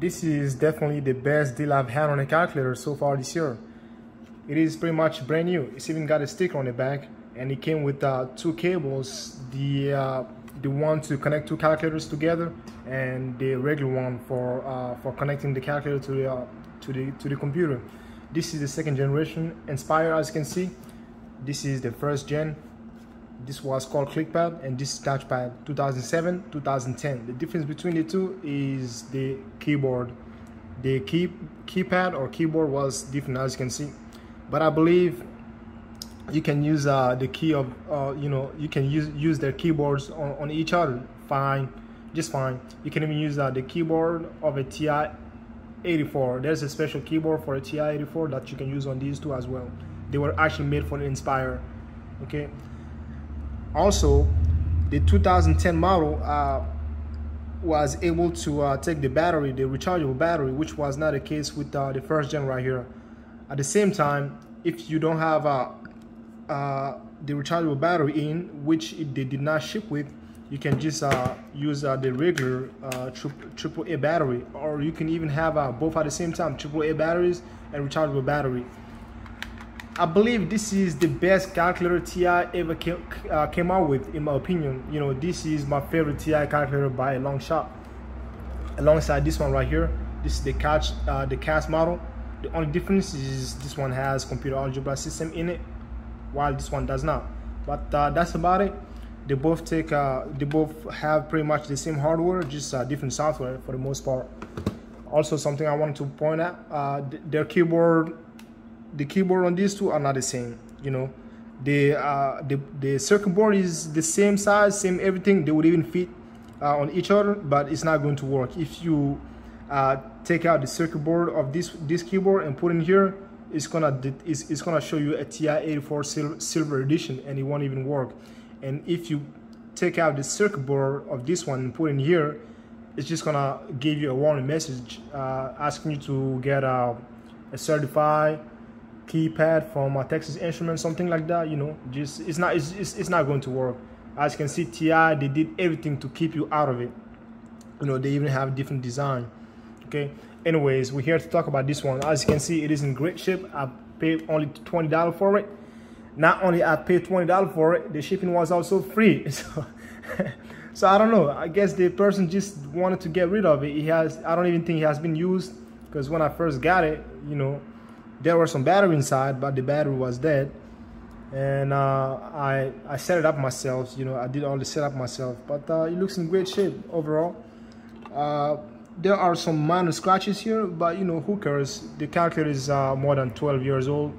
this is definitely the best deal I've had on a calculator so far this year. It is pretty much brand new. It's even got a sticker on the back and it came with uh, two cables. The uh, the one to connect two calculators together and the regular one for uh, for connecting the calculator to the uh, to the to the computer. This is the second generation Nspire as you can see. This is the first gen this was called ClickPad and this touchpad 2007 2010 the difference between the two is the keyboard. The key keypad or keyboard was different as you can see. But I believe you can use uh, the key of uh, you know you can use use their keyboards on, on each other. Fine just fine. You can even use uh, the keyboard of a TI 84 there's a special keyboard for a TI 84 that you can use on these two as well. They were actually made for the Nspire okay also the 2010 model uh, was able to uh, take the battery the rechargeable battery which was not the case with uh, the first gen right here. At the same time if you don't have uh, uh, the rechargeable battery in which they did not ship with you can just uh, use the regular triple A battery. Or you can even have both at the same time triple A batteries and rechargeable battery I believe this is the best calculator TI ever came, uh, came out with, in my opinion. You know, this is my favorite TI calculator by a long shot. Alongside this one right here, this is the catch, uh, the CAS model. The only difference is this one has computer algebra system in it, while this one does not. But uh, that's about it. They both take, uh, they both have pretty much the same hardware, just uh, different software for the most part. Also, something I wanted to point out, uh, their keyboard the keyboard on these two are not the same you know. The uh, the, the circuit board is the same size same everything. They would even fit uh, on each other but it's not going to work. If you uh, take out the circuit board of this this keyboard and put in here it's gonna it's, it's gonna show you a TI-84 sil silver edition and it won't even work. And if you take out the circuit board of this one and put in here it's just gonna give you a warning message uh, asking you to get a certified keypad from a Texas Instrument, something like that. You know, just it's not it's, it's, it's not going to work. As you can see, TI they did everything to keep you out of it. You know, they even have different design. Okay. Anyways, we're here to talk about this one. As you can see, it is in great shape. I paid only twenty dollars for it. Not only I paid twenty dollars for it, the shipping was also free. So. so I don't know. I guess the person just wanted to get rid of it. He has. I don't even think he has been used because when I first got it, you know, there was some battery inside but the battery was dead. And uh, I I set it up myself you know I did all the setup myself but uh, it looks in great shape overall. Uh, there are some minor scratches here but you know who cares? The calculator is uh, more than 12 years old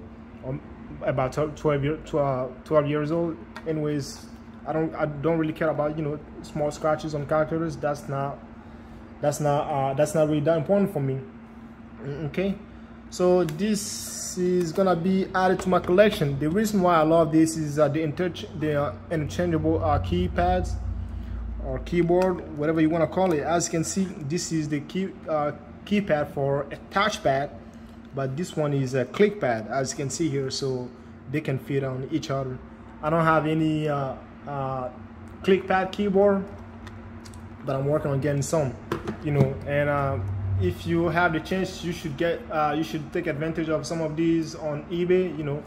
um, about 12 year, 12, 12 years old. Anyways I don't I don't really care about you know small scratches on calculators. That's not that's not uh, that's not really that important for me. Okay so this is gonna be added to my collection. The reason why i love this is uh, the, inter the uh, interchangeable uh, keypads or keyboard whatever you want to call it. As you can see this is the key uh, keypad for a touchpad but this one is a click pad as you can see here so they can fit on each other. I don't have any uh, uh, click pad keyboard but i'm working on getting some you know and if you have the chance you should get uh, you should take advantage of some of these on ebay you know.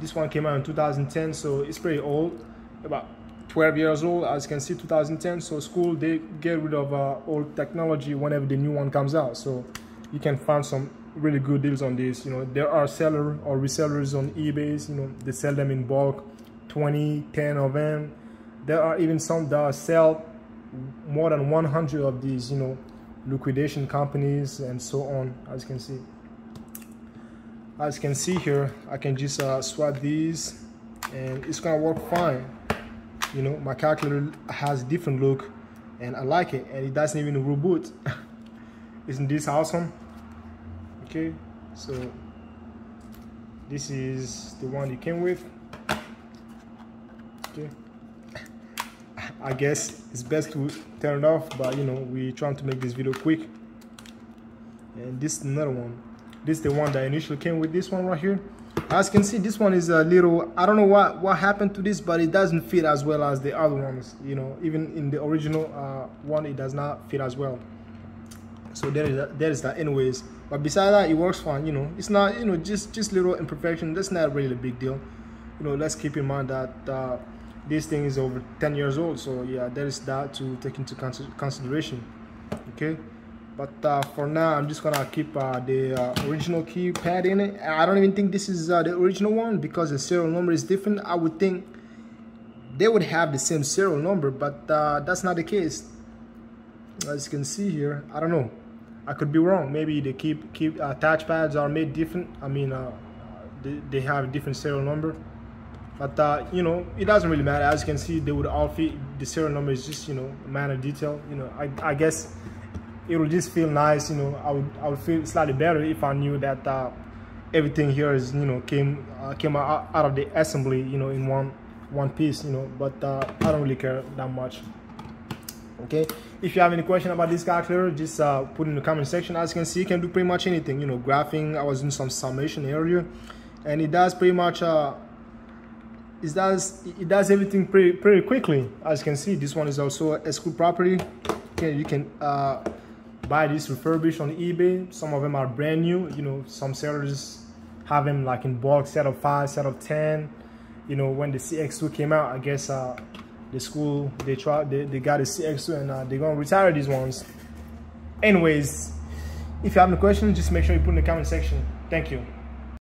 This one came out in 2010 so it's pretty old about 12 years old as you can see 2010 so school they get rid of uh, old technology whenever the new one comes out. So you can find some really good deals on this you know. There are seller or resellers on ebays you know. They sell them in bulk 20 10 of them. There are even some that sell more than 100 of these you know liquidation companies and so on. As you can see as you can see here I can just uh, swap these and it's gonna work fine. You know my calculator has a different look and I like it and it doesn't even reboot. Isn't this awesome? Okay so this is the one you came with. Okay I guess it's best to turn it off but you know we're trying to make this video quick. And this is another one. This is the one that initially came with this one right here. As you can see this one is a little I don't know what what happened to this but it doesn't fit as well as the other ones you know. Even in the original uh, one it does not fit as well. So there is that, there is that anyways. But besides that it works fine you know. It's not you know just just little imperfection. That's not really a big deal. You know let's keep in mind that uh, this thing is over 10 years old so yeah there is that to take into consideration okay? But uh, for now I'm just gonna keep uh, the uh, original keypad in it. I don't even think this is uh, the original one because the serial number is different. I would think they would have the same serial number but uh, that's not the case. As you can see here I don't know. I could be wrong. Maybe the keep keep uh, touchpads are made different. I mean they, they have different serial number but uh, you know it doesn't really matter. As you can see they would all fit. The serial number is just you know a of detail. You know I, I guess it would just feel nice you know. I would I would feel slightly better if I knew that uh, everything here is you know came uh, came out, out of the assembly you know in one one piece you know. But uh, I don't really care that much. Okay? If you have any question about this calculator just uh, put in the comment section. As you can see you can do pretty much anything. You know graphing. I was doing some summation earlier. And it does pretty much uh, it does it does everything pretty pretty quickly. As you can see this one is also a school property. Okay you can uh, buy this refurbished on ebay. Some of them are brand new you know some sellers have them like in bulk set of five set of ten. You know when the cx2 came out i guess uh, the school they tried they, they got a cx2 and uh, they're gonna retire these ones. Anyways if you have any questions just make sure you put in the comment section. Thank you